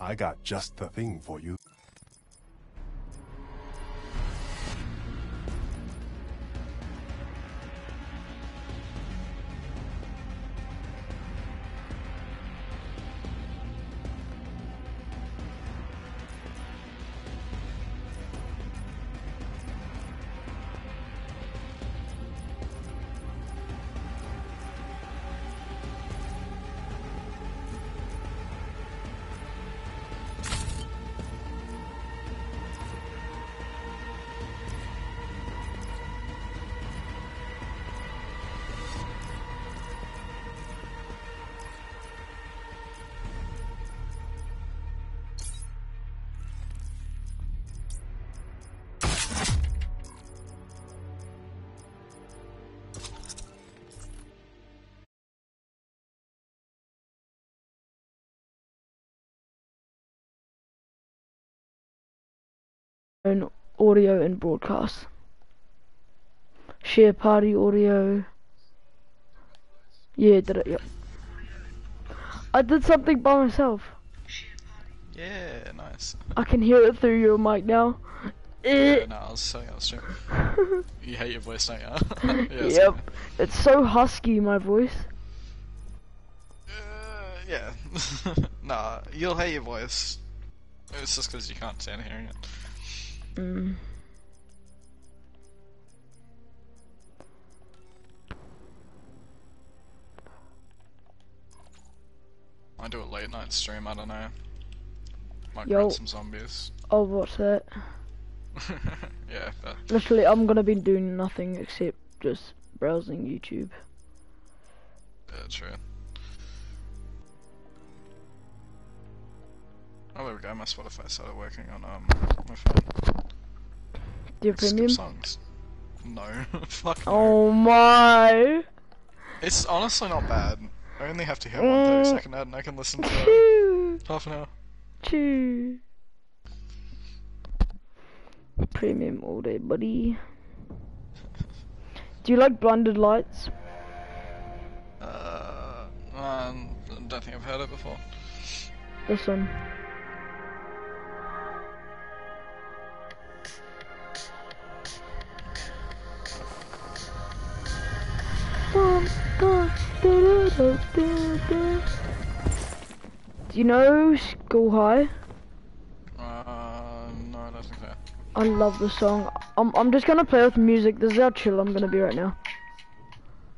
I got just the thing for you. Own audio and broadcast. Share party audio. Yeah, did it, yep. I did something by myself. Yeah, nice. I can hear it through your mic now. Yeah, Eh. no, I was saying I was streaming. You hate your voice, don't you? yeah, yep. It's so husky, my voice. Uh, yeah. nah, you'll hate your voice. It's just because you can't stand hearing it. Mm. I do a late night stream, I don't know. Might Yo. grab some zombies. I'll watch that. yeah, but Literally, I'm gonna be doing nothing except just browsing YouTube. yeah, true. Oh, there we go. My Spotify started working on um my phone. Do you Skip premium? songs. No, fuck no. Oh my! It's honestly not bad. I only have to hear one Mm. second ad and I can listen to Choo! half an hour. Choo! Premium all day, buddy. Do you like Blinding Lights? Uh, um, don't think I've heard it before. This one. Do you know School High? Uh, no, I don't think so. I love the song. I'm I'm just gonna play with music. This is how chill I'm gonna be right now.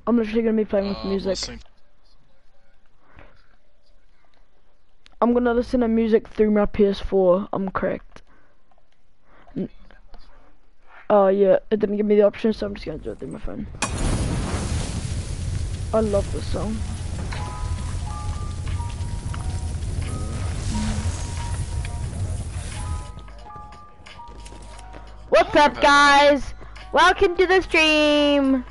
I'm literally gonna be playing with Uh, music. listening- I'm gonna listen to music through my PS4. I'm correct. Oh yeah, it didn't give me the option, so I'm just gonna do it through my phone. I love this song. What's up, guys? Welcome to the stream.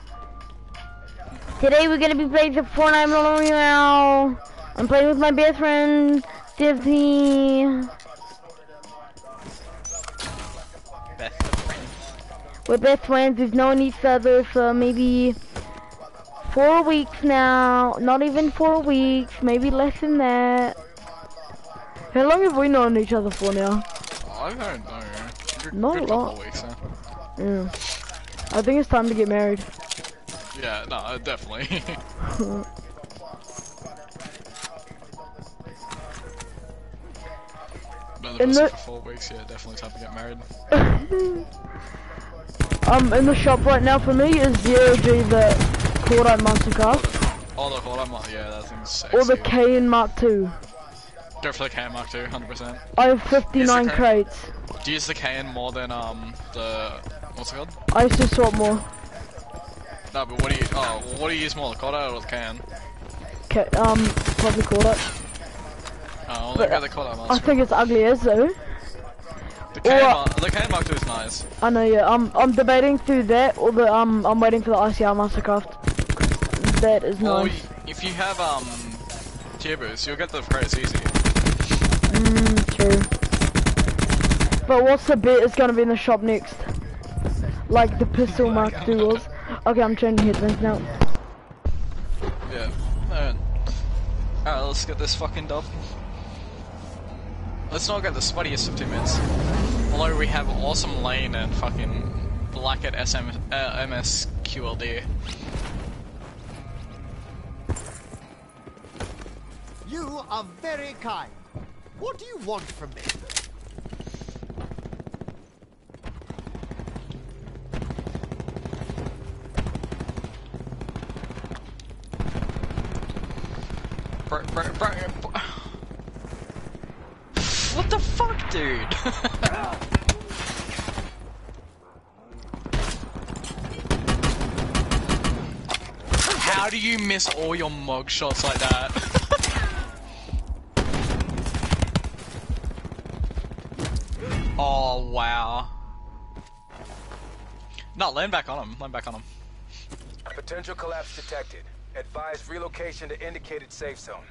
Today we're gonna be playing some Fortnite Royale. I'm playing with my best friend, Disney. Best friends. We're best friends. We've known each other for maybe four weeks now. Not even four weeks. Maybe less than that. How long have we known each other for now? I don't know. Good, Not a lot. weeks now. Yeah. I think it's time to get married. Yeah, no, uh, definitely. In the- for four weeks, yeah, definitely time to get married. um, in the shop right now for me is zero G the Cordite Mastercraft Oh, the hold on, yeah, that thing's sexy. or the KN Mark II. Go for the KN Mark II, 100%. I have 59 crates. Do you use the KN more than, um, the, what's it called? I used to swap more. No, but what do you, oh, what do you use more, the Kodak or the KN? K um, probably Cordite. Oh, well, But, the Kodak I think it's ugly as though. The KN, or- Mar- the KN Mark II is nice. I know, yeah. I'm I'm debating through that or the um I'm waiting for the ICR Mastercraft. That is nice. if you have, um, tier boost, you'll get the crates easy. Mm, true. But what's the bit is gonna be in the shop next? Like the pistol Mark II was. Okay, I'm changing headphones now. Yeah. Alright. Alright, let's get this fucking dub. let's not get the sweatiest of teammates. Although we have awesome lane and fucking black at SM, uh, MSQLD. You are very kind. What do you want from me? What the fuck, dude? How do you miss all your mug shots like that? oh, wow. No, land back on him. Land back on him. Potential collapse detected. Advise relocation to indicated safe zone.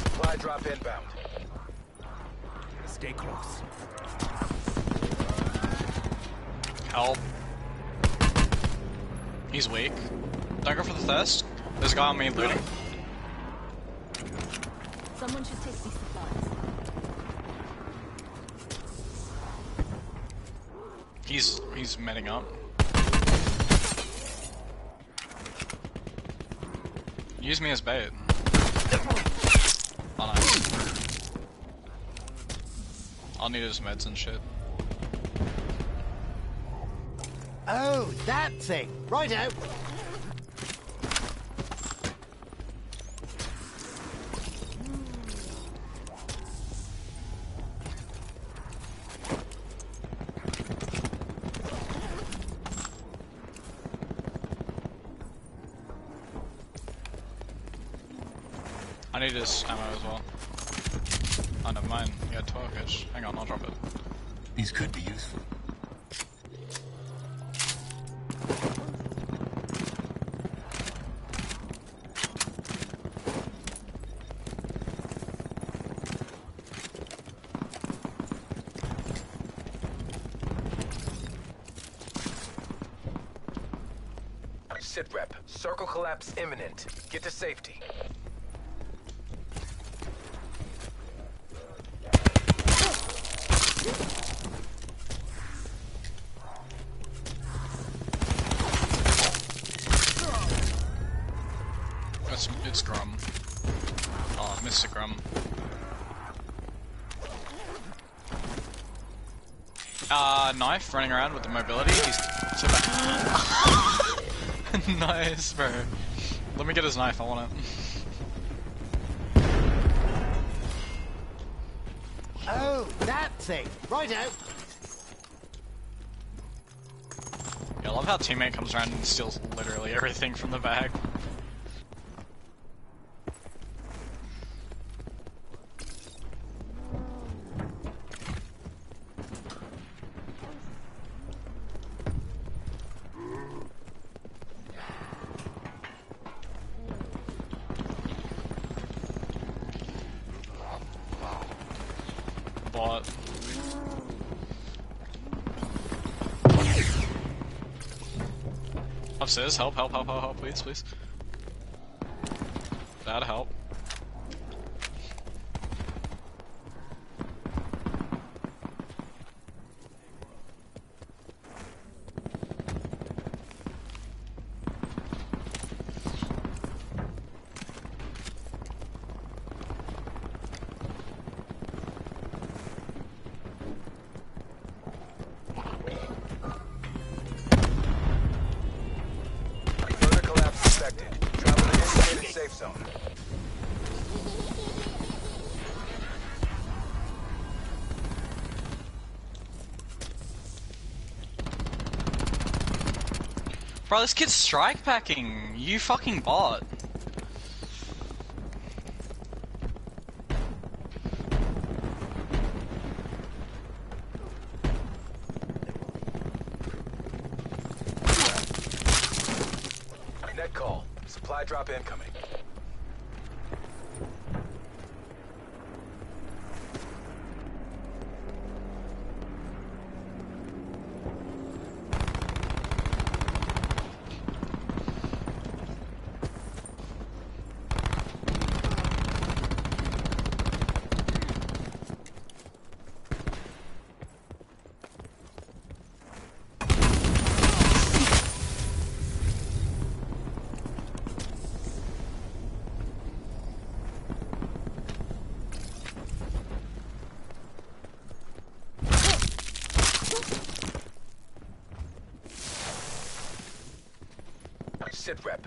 Supply drop inbound. Stay close. Help. He's weak. Don't go for the thirst. There's a guy on me looting. Someone should take these supplies. He's he's metting up. Use me as bait. Oh nice. I'll need his meds and shit. Oh, that thing. Right out. Need his ammo as well. Oh never mind. He had 12 hits. Hang on, I'll drop it. These could be useful. Sit rep. Circle collapse imminent. Get to safety. It's, it's Grum. Oh, Mr. Grum. Uh, knife running around with the mobility. He's so bad. nice, bro. Let me get his knife. I want it. Oh, that thing. Right out. Yeah, I love how teammate comes around and steals literally everything from the bag. Bot. Upstairs, help, help, help, help, help, please, please. That'll help. Bro, this kid's strike packing. You fucking bot. Net call. Supply drop incoming. Sit rep.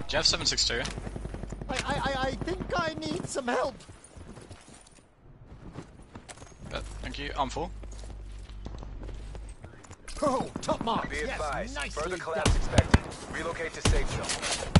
Do you have 762? I, I, I, I think I need some help. Uh, thank you. I'm full. Oh, top marks. Be yes, advised. nicely Further done. collapse expected. Relocate to safe zone.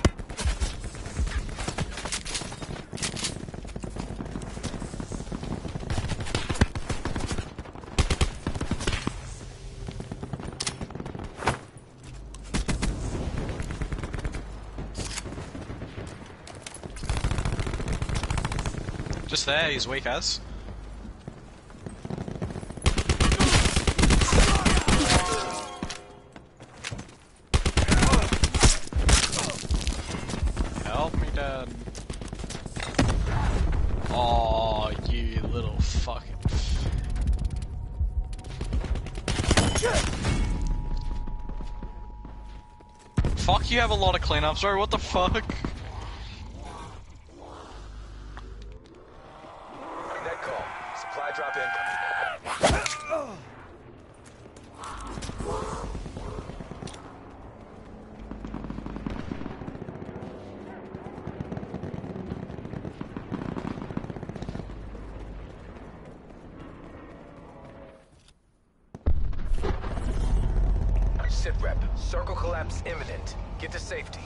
Just there, he's weak as. Help me, Dad. Oh, you little fucking. Fuck, you have a lot of cleanups, bro. What the fuck? Net call. Supply drop incoming. Sit rep. Circle collapse imminent. Get to safety.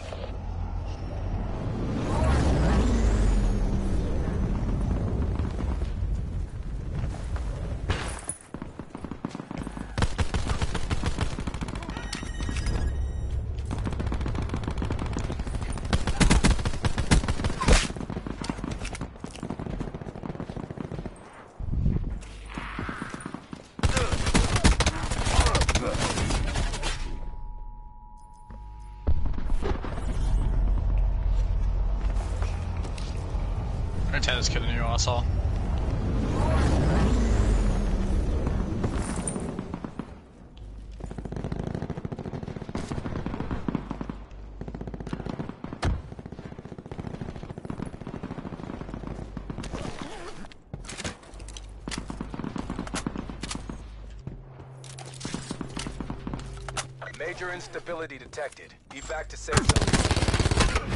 I'm gonna tear this kid a new asshole. Major instability detected. Evac to safe zone.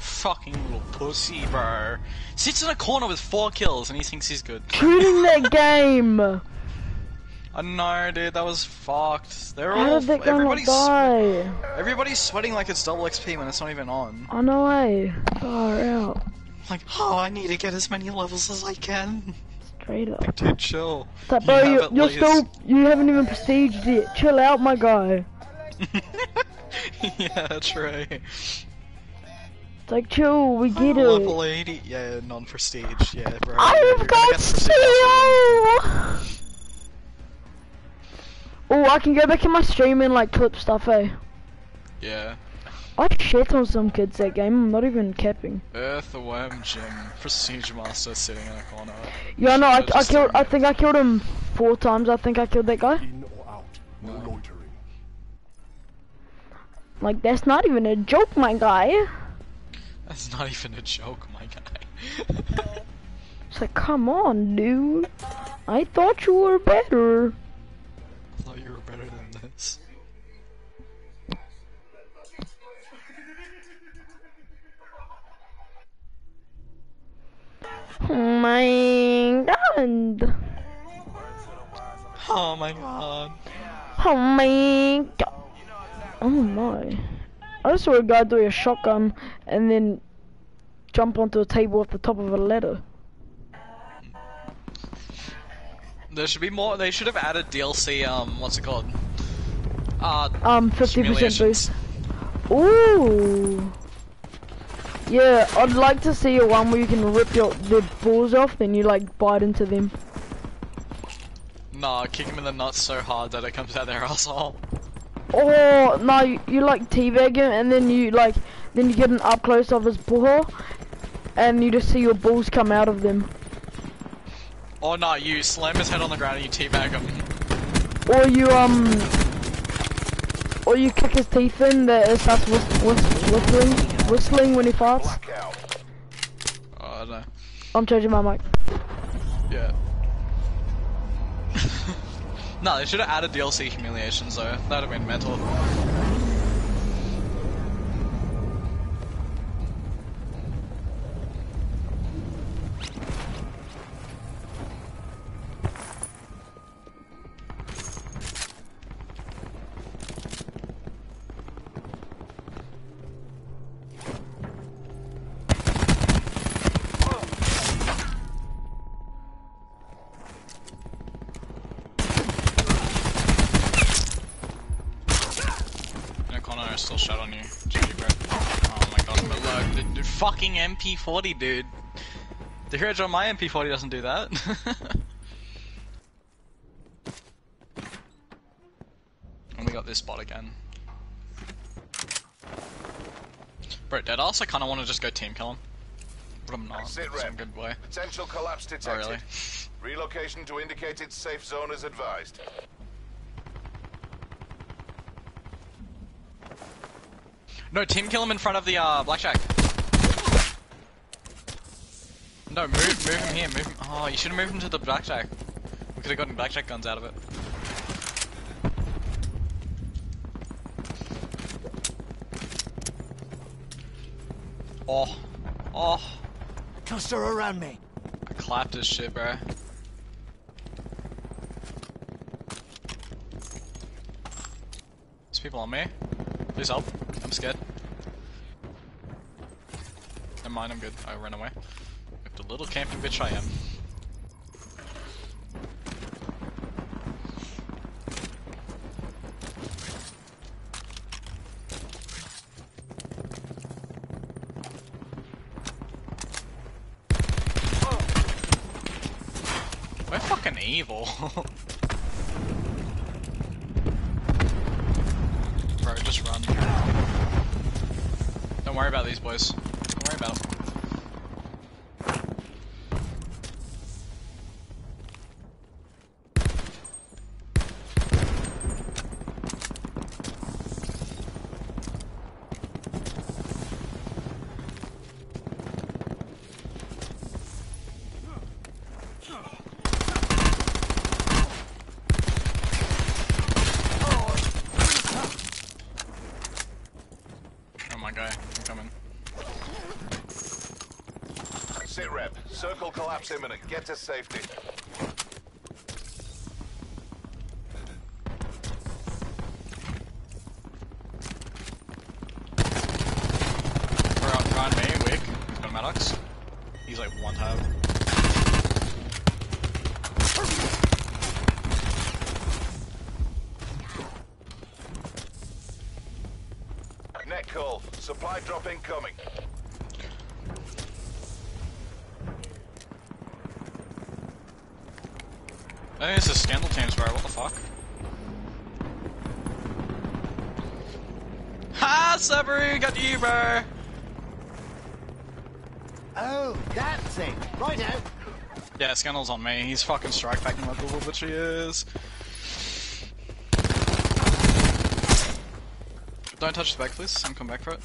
Fucking little pussy, bro. Sits in a corner with four kills and he thinks he's good. Shooting that game. I know, dude, that was fucked. They're How all. did that everybody's, die? everybody's sweating like it's double XP when it's not even on. I know, eh? Far out. Like, oh, I need to get as many levels as I can. Straight up. Dude, chill. It's like, bro, You you, you're least- still, you haven't even prestiged it. Chill out, my guy. yeah, true. It's like, chill, we get it. Level 80, yeah, non-prestige, yeah, bro. I've You're got steel! Oh, I can go back in my stream and like clip stuff, eh? Yeah. I shit on some kids that game, I'm not even capping. Earthworm Jim, Prestige Master sitting in a corner. Yeah, no, I, Should've I killed, I think I killed him four times, I think I killed that guy. In or out. No loitering. Like, that's not even a joke, my guy. That's not even a joke, my guy. It's like, come on, dude. I thought you were better. Oh my god. Oh my god. Oh my god. Oh my. I saw a guy do a shotgun and then jump onto a table at the top of a ladder. There should be more. They should have added DLC. Um, what's it called? Uh, Um, 50% boost. Ooh. Yeah, I'd like to see a one where you can rip your the balls off, then you like bite into them. nah, kick him in the nuts so hard that it comes out their asshole. Or no, you, you like teabag him, and then you like, then you get an up close of his ball, and you just see your balls come out of them. Or not, you slam his head on the ground and you teabag him. Or you um, or you kick his teeth in that it starts whist whist whistling, whistling when he farts. Oh, I don't know. I'm changing my mic. Yeah. no, they should have added DLC humiliations though. That'd have been mental. Fucking MP40, dude. The hero on my MP40 doesn't do that. and we got this spot again. Bro, Deadass, I kinda wanna just go team kill him. But I'm not. Sit rep. good way. Potential collapse Oh, detected. really? Relocation to indicated safe zone is advised. No, team kill him in front of the uh, blackjack. No, move, move him here, move him. Oh, you should have moved him to the blackjack. We could have gotten blackjack guns out of it. Oh, oh, Cluster around me. I clapped his shit, bro. There's people on me. Please help. I'm scared. Never mind, I'm good. I ran away. The little camping bitch I am. We're fucking evil. Bro, just run. Don't worry about these boys. Don't worry about them. Oh my guy, I'm coming. Sit rep. Circle collapse imminent. Get to safety. Bro, behind me, Wick. He's got a Maddox. He's like one tab. Net call. Supply drop incoming. I think this is Scandal Teams, bro. What the fuck? Ha! Sabu! Got you, bro! Oh, that's it. Right out. Yeah, Scandal's on me. He's fucking strike packing like the little bitch he is. Don't touch the back, please. I'm coming back for it.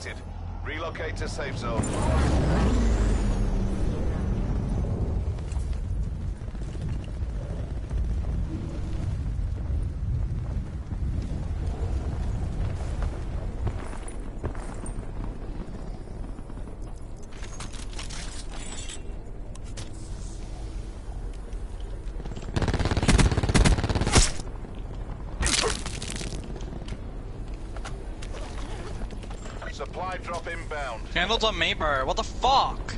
Expected. Relocate to safe zone. Supply inbound. Handles on bro. What the fuck?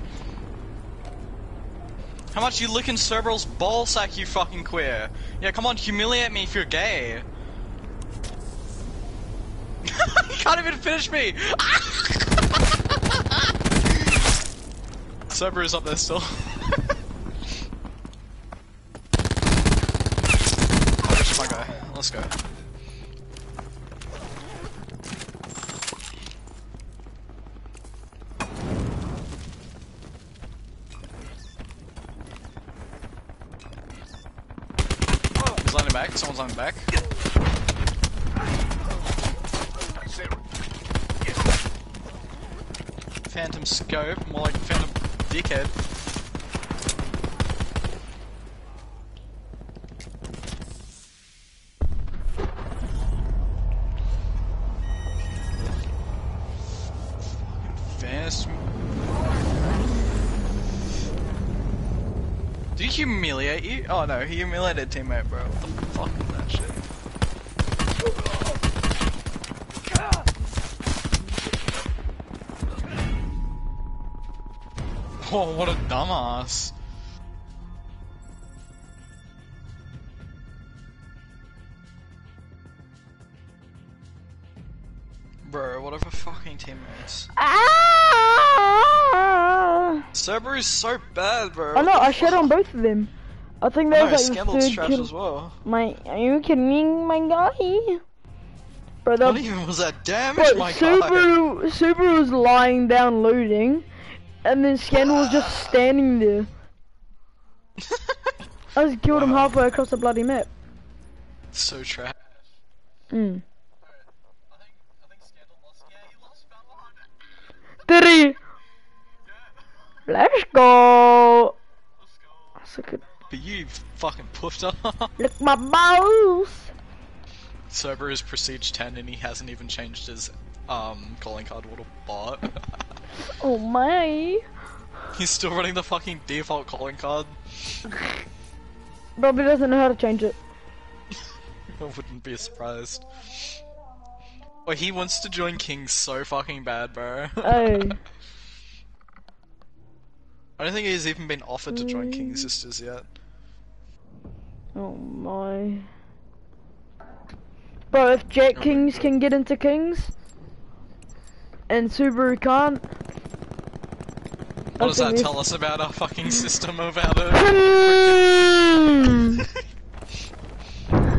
How much you licking Cerberus ball sack, you fucking queer? Yeah, come on, humiliate me if you're gay. you can't even finish me! Cerberal's up there still. oh, this is my guy. Let's go. He's landing back. Back. Phantom scope, more like Phantom dickhead. Fast. Did he humiliate you? Oh no, he humiliated teammate, bro. What the fuck Oh, what a dumbass. Bro, whatever fucking teammates. Ah! Cerber is so bad, bro. I know, I shot on both of them. I think that was like the Scandal's third trash kill. as well. My, are you kidding me, my guy? Bro, that, What even was that damage, bro, my guy? Subaru, Subaru was lying down looting, and then Scandal was just standing there. I just killed him halfway across the bloody map. So trash. Mm. Did he? Let's go. So good. But you fucking puffed up. Lick my balls. Cerber is Prestige 10 and he hasn't even changed his um calling card. What a bot. Oh my. He's still running the fucking default calling card. Probably doesn't know how to change it. I wouldn't be surprised. Well, he wants to join King so fucking bad, bro. Oh. I don't think he's even been offered to join King Sisters yet. Oh my. Bro, if Jack Kings can get into Kings, and Subaru can't. What does that tell us about our fucking system of how to...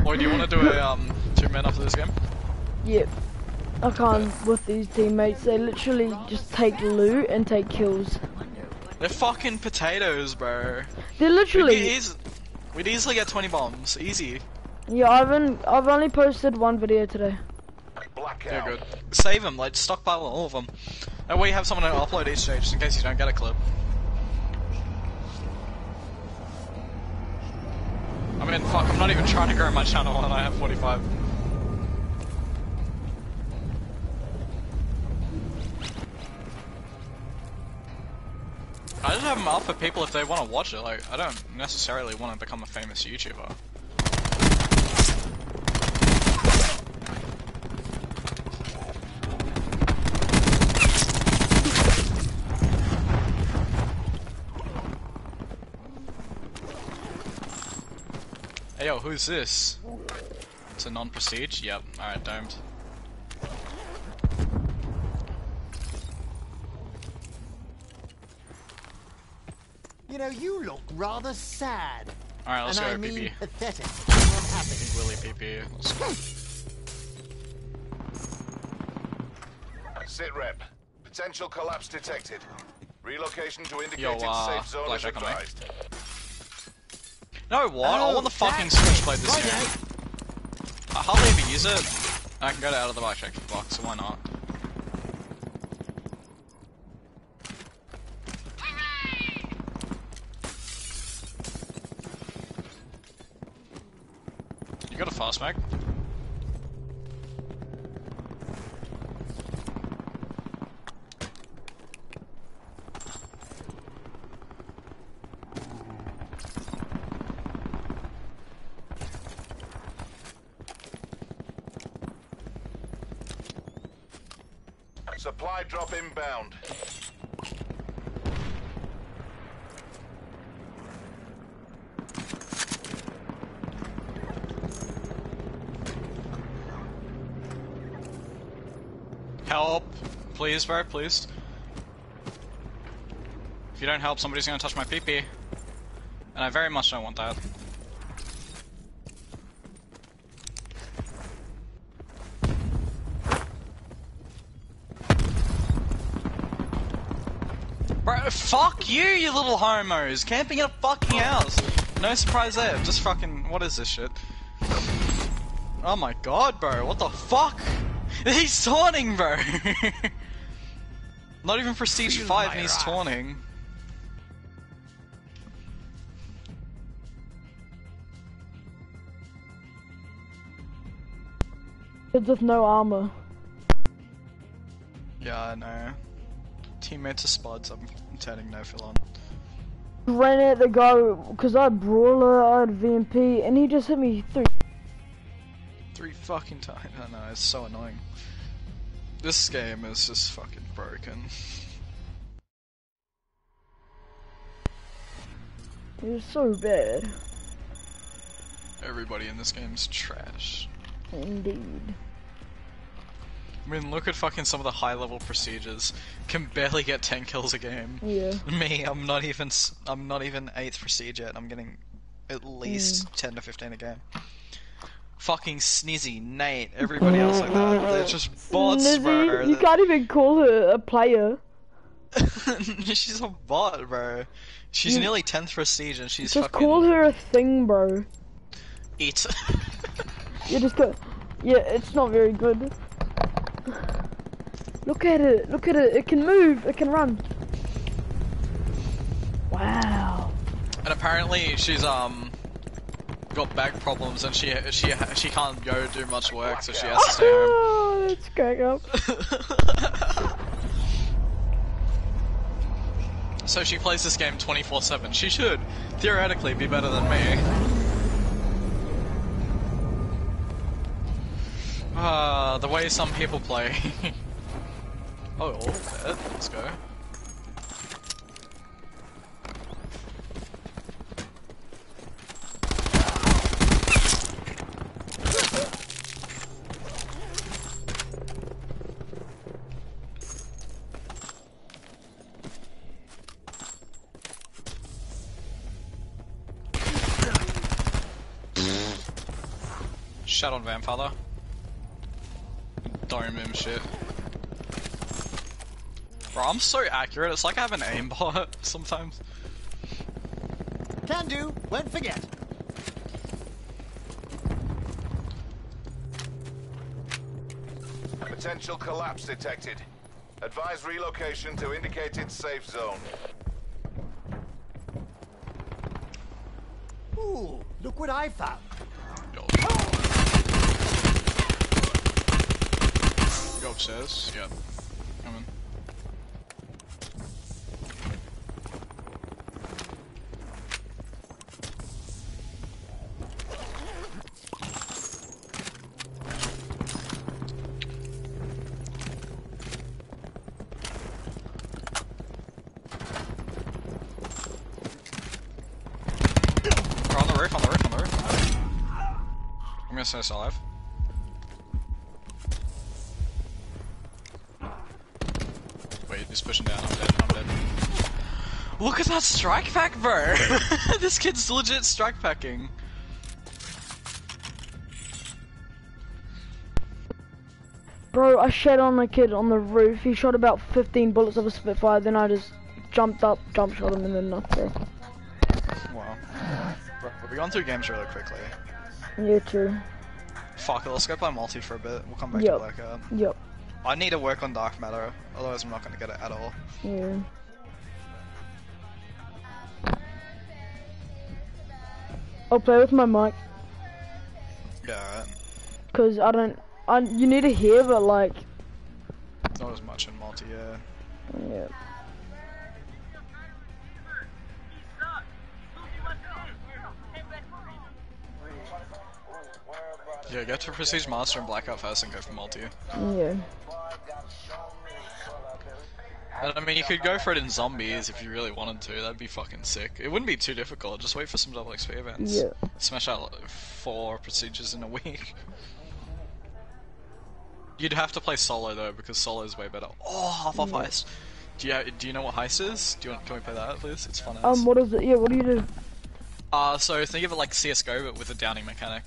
Or do you want to do a um two men after this game? Yep. I can't with these teammates. They literally just take loot and take kills. They're fucking potatoes, bro. They're We'd, literally. we'd easily get 20 bombs. Easy. Yeah, I've been, I've only posted one video today. They're good. Save them, like stockpile all of them. That uh, way you have someone to upload each stage just in case you don't get a clip. I mean, fuck, I'm not even trying to grow my channel and I have 45. I just have them up for people if they want to watch it. Like, I don't necessarily want to become a famous YouTuber. Hey yo, who's this? It's a non-prestige? Yep, alright, domed. You know, you look rather sad. Alright, let's and go, I mean PP. pathetic. Unhappy. Willy PP. Let's go. Sit rep. Potential collapse detected. Relocation to Yo, indicated uh, safe zone is blackjack on advised. No, what? I Oh, want the oh, fucking that's switchblade this oh, right game. I hardly ever use it. I can go to out of the box check box, so why not? You got a fast mag? Supply drop inbound. Help! Please, bro, please. If you don't help, somebody's gonna touch my pee-pee. And I very much don't want that. Bro, fuck you, you little homos! Camping in a fucking house! No surprise there, just fucking- what is this shit? Oh my god, bro, what the fuck? He's taunting, bro! Not even Prestige 5 and he's taunting. Kids with no armor. Yeah, I know. Teammates are spuds, I'm turning no fill on. Ran at the guy because I had brawler, I had VMP, and he just hit me through. Fucking time. I know, it's so annoying. This game is just fucking broken. It was so bad. Everybody in this game's trash. Indeed. I mean, look at fucking some of the high level procedures. Can barely get 10 kills a game. Yeah. Me, I'm not even I'm not even 8th prestige yet. I'm getting at least mm. 10 to 15 a game. Fucking Snizzy, Nate, everybody else like that. They're just bots, Snizzy, bro. you can't even call her a player. she's a bot, bro. She's You- nearly 10th prestige and she's Just fucking call her a thing, bro. it. You just go. Yeah, it's not very good. Look at it. Look at it. It can move. It can run. Wow. and apparently she's um got back problems and she she she can't go do much work, so she has to stay home. Crack up. So she plays this game 24-7. She should, theoretically, be better than me. Ah, the way some people play. oh, all. Let's go. Shut on Vampfather. Dome him shit. Bro, I'm so accurate, it's like I have an aimbot sometimes. Can do. Won't forget. Potential collapse detected. Advise relocation to indicated safe zone. Ooh, look what I found. Yo. Go upstairs? Yep. Coming. We're on the roof, on the roof, on the roof. I'm gonna stay alive. Wait, he's pushing down. I'm dead. I'm dead. Look at that strike pack, bro! this kid's legit strike packing. Bro, I shed on a kid on the roof. He shot about 15 bullets of a Spitfire. Then I just jumped up, jump shot him, and then knocked her. Wow. Bro, we've gone through games really quickly. Yeah, true. fuck it, let's go play multi for a bit. We'll come back Yep. to Blackout. Yep. I need to work on Dark Matter, otherwise I'm not gonna get it at all. Yeah. I'll play with my mic, Yeah, cause I don't, I, you need to hear, but like, Not as much in multi, yeah. yeah. Yeah, get to Prestige Master and Blackout first and go for multi. Yeah. I mean, you could go for it in zombies if you really wanted to. That'd be fucking sick. It wouldn't be too difficult. Just wait for some double XP events. Yeah. Smash out like, four procedures in a week. You'd have to play solo though because solo is way better. Oh, half off heist. Do you do you know what heist is? Do you want? Can we play that, please? It's fun. as. Um, what is it? Yeah, what do you do? Uh, so think of it like CS:GO but with a downing mechanic.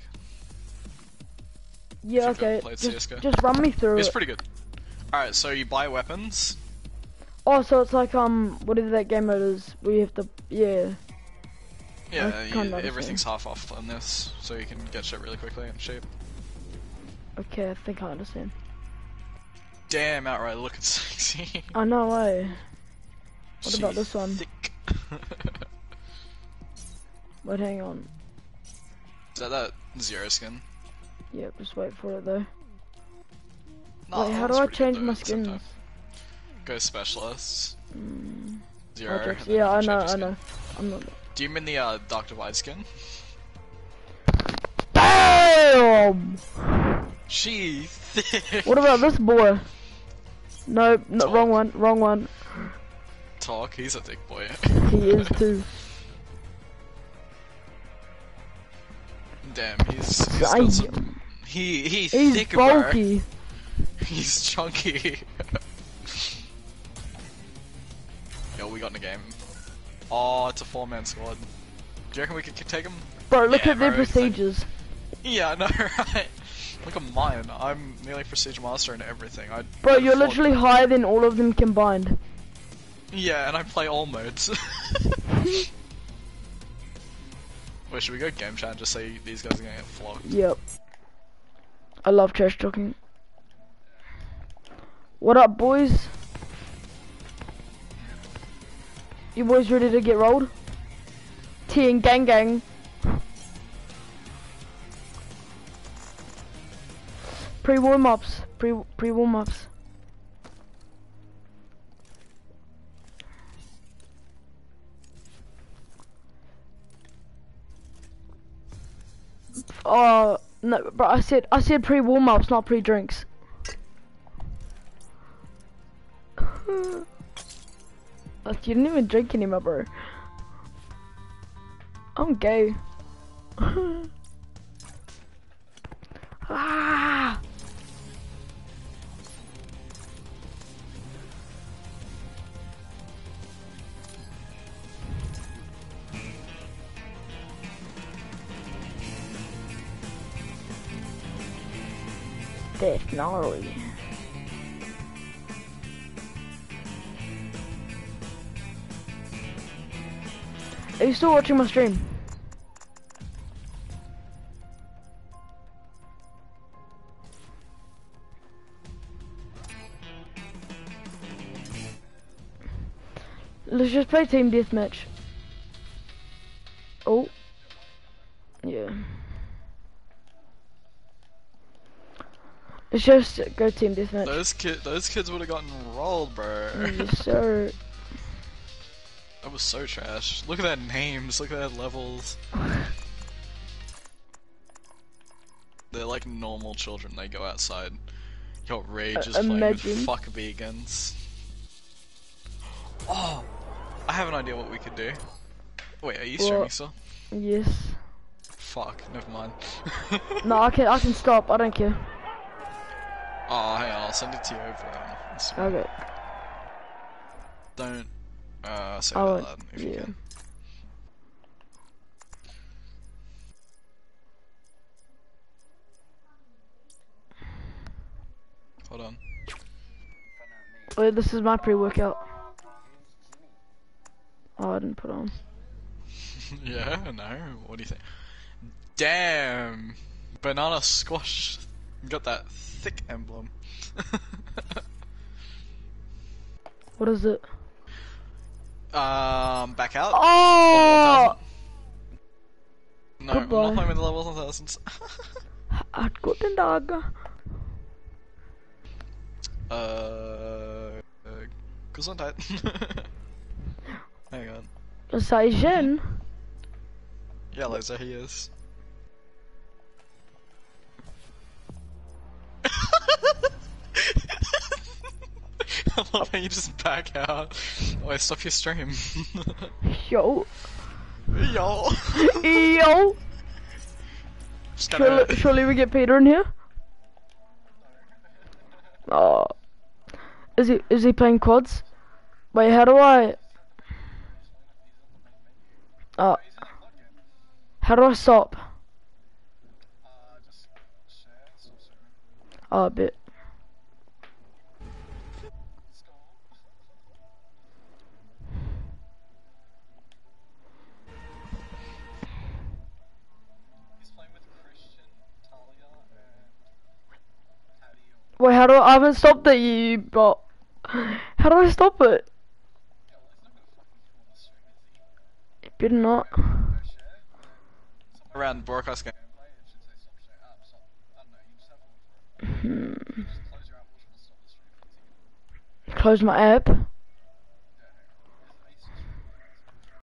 Yeah, okay. Just, just run me through It's it. pretty good. All right, so you buy weapons. Oh, so it's like um, whatever that game mode is, where you have to, yeah. Yeah, you, everything's half off on this, so you can get shit really quickly and cheap. Okay, I think I understand. Damn, Outrider looking sexy. I know, eh? What She about this one? Wait, hang on. Is that that zero skin? Yep, just wait for it though. No, Wait, how do I change my at the same skins? Go specialists. Mm, Zero. Matrix. and then Yeah, I know, I skin. know. I'm not. Do you mean the uh, Dark Divide skin? Damn! She thick. What about this boy? No, no, Torque. wrong one, wrong one. Torque, he's a thick boy. He is too. Damn, he's, he's some, Damn. he he's, thick, bulky. He's chunky. Yo, we got in the game. Oh, it's a four-man squad. Do you reckon we could take him? Bro, look Yeah, at their bro, it's procedures. Yeah, I know, right? Look at mine. I'm nearly prestige master and everything. I Bro, you're fought- literally higher than all of them combined. Yeah, and I play all modes. Wait, should we go game chat and just say these guys are gonna get flogged? Yep. I love trash talking. What up, boys? You boys ready to get rolled? T and gang gang. Pre warm ups. Pre pre warm ups. Oh no, bro! I said I said pre warm ups, not pre drinks. Like, you didn't even drink anymore, bro. I'm gay. ah! That's gnarly. Are you still watching my stream? Let's just play team deathmatch. Oh. Yeah. Let's just go team deathmatch. Those kid, those kids would have gotten rolled, bro. Yes, sir. That was so trash. Look at their names. Look at that levels. They're like normal children. They go outside. Yo, Rage Uh, playing with fuck vegans. Oh, I have an idea what we could do. Wait, are you streaming What? still? Yes. Fuck, never mind. No, I can I can stop. I don't care. oh, hang on, I'll send it to you over Instagram. Okay. Don't uh, say Oh, loud if you yeah. can. Hold on. Wait, this is my pre-workout. Oh, I didn't put on. yeah, no. What do you think? Damn, banana squash. Got that thick emblem. What is it? Um, back out. Oh! no, I'm not playing with the levels level 1000s. Hat guten Tag. uh, uh, Gesundheit. Hang on. Sei Jen. Yeah, Laser, he is. you just back out. Oh, I stop your stream. Yo. Yo. Yo. Surely, surely we get Peter in here. Oh. Is he is he playing quads? Wait, how do I? Uh. How do I stop? Oh, a bit. Wait, how do I, I haven't stopped it, you but how do I stop it? It better not. around broadcast game. Hmm. Close my app.